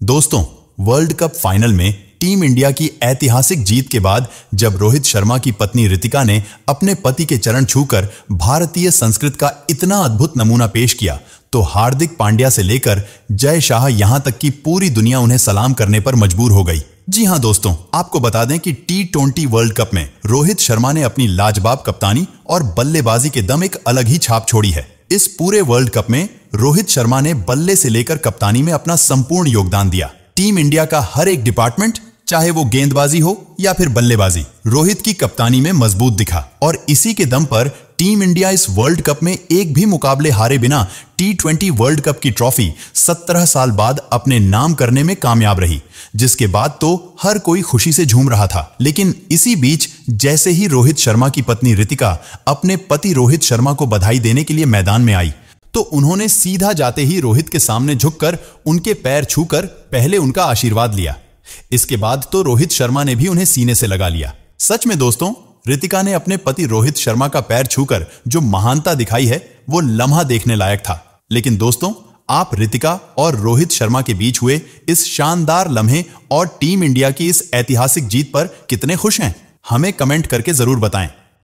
दोस्तों, world cup final में team India की ऐतिहासिक जीत के बाद जब रोहित शर्मा की पत्नी रितिका ने अपने पति के चरण छूकर भारतीय संस्कृत का इतना अद्भुत नमूना पेश किया तो हार्दिक पांड्या से लेकर जय शाह यहाँ तक कि पूरी दुनिया उन्हें सलाम करने पर मजबूर हो गई। जी हाँ दोस्तों, आपको बता दें कि टी ट्वेंटी वर्ल्ड कप में रोहित शर्मा ने अपनी लाजवाब कप्तानी और बल्लेबाजी के दम एक अलग ही छाप छोड़ी है। इस पूरे वर्ल्ड कप में रोहित शर्मा ने बल्ले से लेकर कप्तानी में अपना संपूर्ण योगदान दिया। टीम इंडिया का हर एक डिपार्टमेंट, चाहे वो गेंदबाजी हो या फिर बल्लेबाजी, रोहित की कप्तानी में मज़बूत दिखा और इसी के दम पर टीम इंडिया इस वर्ल्ड कप में एक भी मुकाबले हारे बिना टी वर्ल्ड कप की ट्रॉफी सत्रह साल बाद अपने नाम करने में कामयाब रही, जिसके बाद तो हर कोई खुशी से झूम रहा था। लेकिन इसी बीच, जैसे ही रोहित शर्मा की पत्नी रितिका अपने पति रोहित शर्मा को बधाई देने के लिए मैदान में आई तो उन्होंने सीधा जाते ही रोहित के सामने झुककर उनके पैर छूकर पहले उनका आशीर्वाद लिया। इसके बाद तो रोहित शर्मा ने भी उन्हें सीने से लगा लिया। सच में दोस्तों रितिका ने अपने पति रोहित शर्मा का पैर छूकर जो महानता दिखाई है, वो लम्हा देखने लायक था। लेकिन दोस्तों, आप रितिका और रोहित शर्मा के बीच हुए इस शानदार लम्हे और टीम इंडिया की इस ऐतिहासिक जीत पर कितने खुश हैं? हमें कमेंट करके ज़रूर बताएँ।